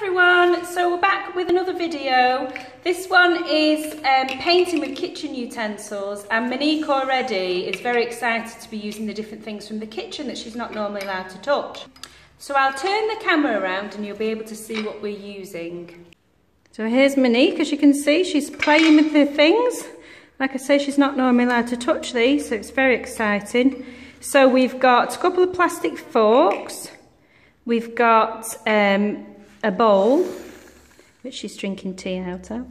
everyone, so we're back with another video. This one is um, painting with kitchen utensils and Monique already is very excited to be using the different things from the kitchen that she's not normally allowed to touch. So I'll turn the camera around and you'll be able to see what we're using. So here's Monique, as you can see, she's playing with the things. Like I say, she's not normally allowed to touch these, so it's very exciting. So we've got a couple of plastic forks. We've got um, a bowl, which she's drinking tea out of.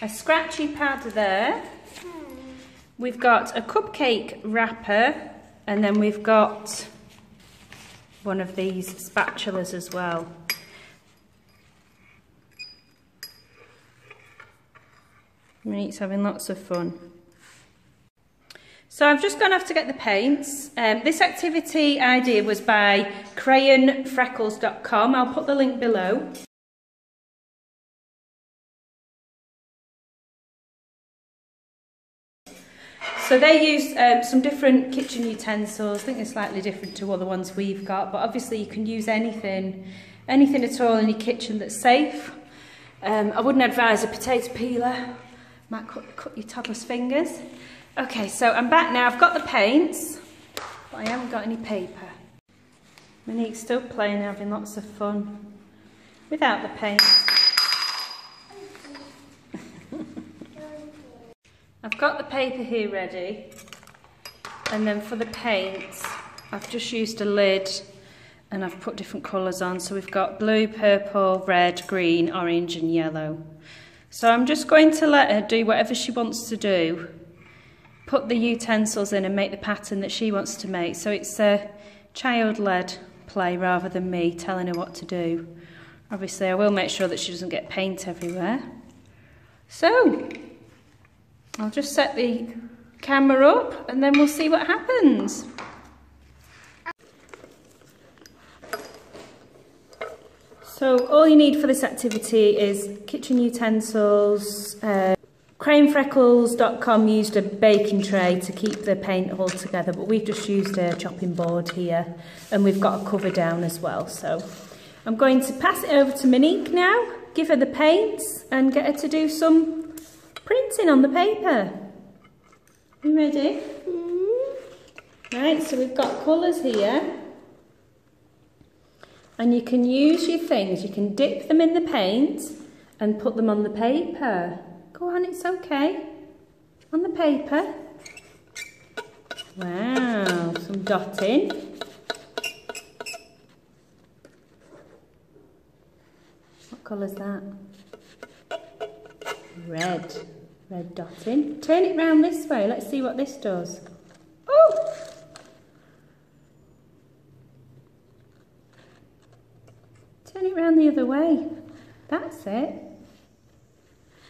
A scratchy pad there. We've got a cupcake wrapper, and then we've got one of these spatulas as well. Monique's having lots of fun. So I've just gone off to get the paints. Um, this activity idea was by crayonfreckles.com. I'll put the link below. So they use um, some different kitchen utensils. I think they're slightly different to other ones we've got, but obviously you can use anything, anything at all in your kitchen that's safe. Um, I wouldn't advise a potato peeler. Might cut, cut your toddler's fingers. Okay, so I'm back now. I've got the paints, but I haven't got any paper. Monique's still playing, having lots of fun without the paints. I've got the paper here ready. And then for the paints, I've just used a lid and I've put different colours on. So we've got blue, purple, red, green, orange and yellow. So I'm just going to let her do whatever she wants to do put the utensils in and make the pattern that she wants to make. So it's a child-led play rather than me telling her what to do. Obviously, I will make sure that she doesn't get paint everywhere. So, I'll just set the camera up and then we'll see what happens. So all you need for this activity is kitchen utensils, uh, Crayonfreckles.com used a baking tray to keep the paint all together, but we've just used a chopping board here and we've got a cover down as well. So I'm going to pass it over to Monique now, give her the paints and get her to do some printing on the paper. You ready? Mm. Right, so we've got colours here. And you can use your things, you can dip them in the paint and put them on the paper. Go on, it's okay. On the paper. Wow, some dotting. What colour's that? Red. Red dotting. Turn it round this way. Let's see what this does. Oh! Turn it round the other way. That's it.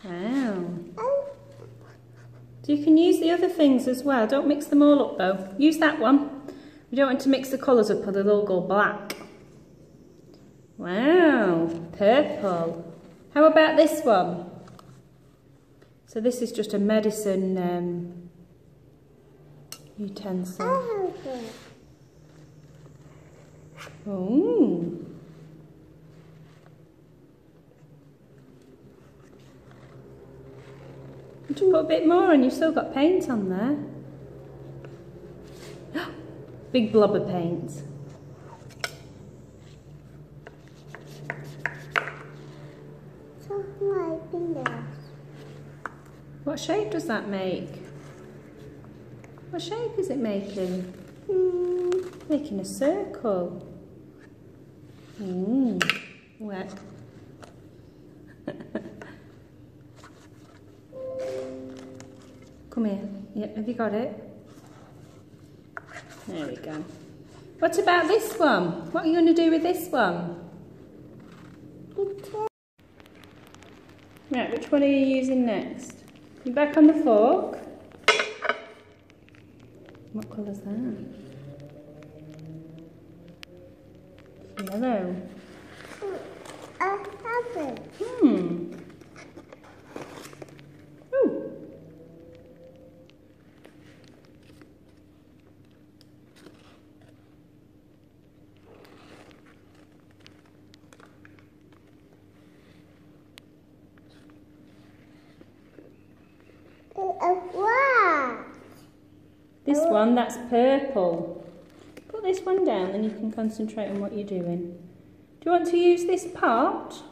Wow. So you can use the other things as well. Don't mix them all up though. Use that one. We don't want to mix the colours up or they'll all go black. Wow, purple. How about this one? So this is just a medicine um, utensil. Oh. Just put a bit more and you've still got paint on there. Big blob of paint. What shape does that make? What shape is it making? Mm. Making a circle. Mm. Wet. Come here. Yep, have you got it? There we go. What about this one? What are you going to do with this one? Right, which one are you using next? You back on the fork? What colour's that? Yellow. I haven't. Hmm. a what? This one, that's purple. Put this one down, then you can concentrate on what you're doing. Do you want to use this part?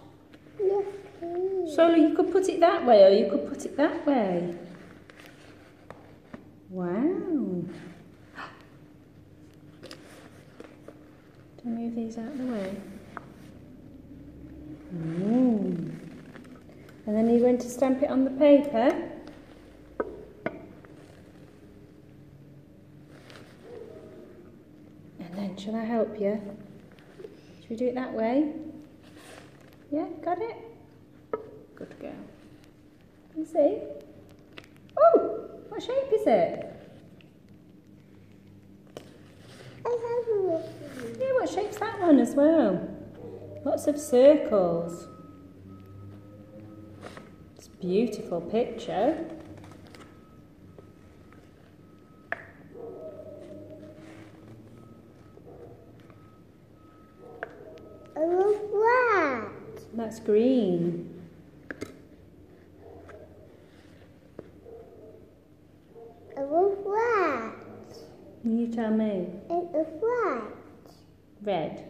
Yes, please. So you could put it that way or you could put it that way. Wow. To move these out of the way. Ooh. And then you're going to stamp it on the paper. And then shall I help you? Should we do it that way? Yeah, got it? Good girl. You see? Oh, what shape is it? I have a. Yeah, what shape's that one as well? Lots of circles. It's a beautiful picture. A little what? That's green. A little what? You tell me. A what? Red.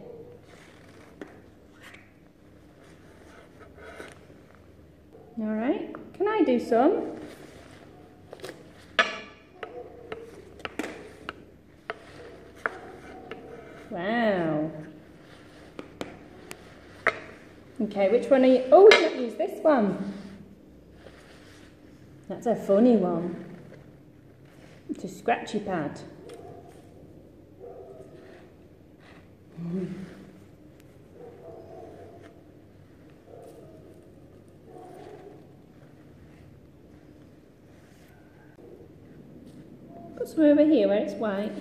All right. Can I do some? Wow. Okay, which one are you? Oh, we've not used this one. That's a funny one. It's a scratchy pad. Put some over here where it's white.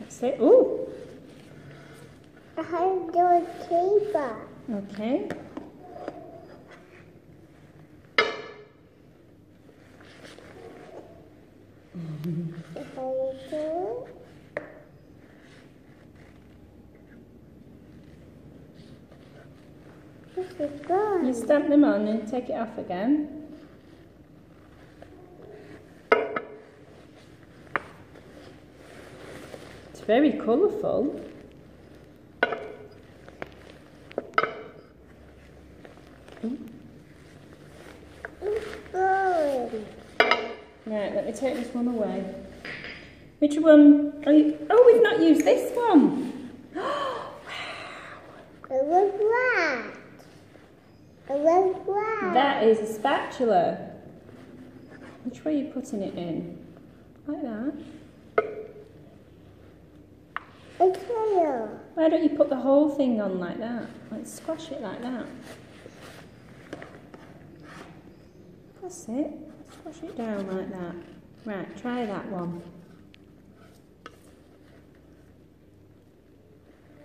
That's it. Ooh, I have the paper. okay. You stamp them on and take it off again. It's very colourful. It's going. Right, let me take this one away. Which one? Are you, oh, we've not used this one. A little what? A little what? That is a spatula. Which way are you putting it in? Like that. Tail. Why don't you put the whole thing on like that? Like squash it like that. That's it. Squash it down like that. Right, try that one.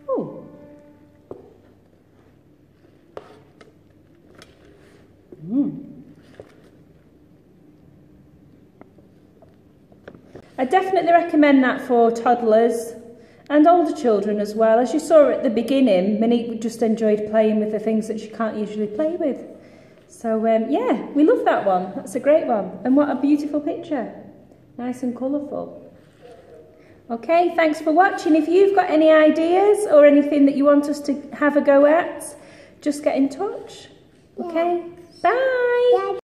Oh. Mm. I definitely recommend that for toddlers and older children as well. As you saw at the beginning, Monique just enjoyed playing with the things that she can't usually play with. So um, yeah, we love that one. That's a great one. And what a beautiful picture. Nice and colourful. Okay, thanks for watching. If you've got any ideas or anything that you want us to have a go at, just get in touch. Okay, bye. Dad,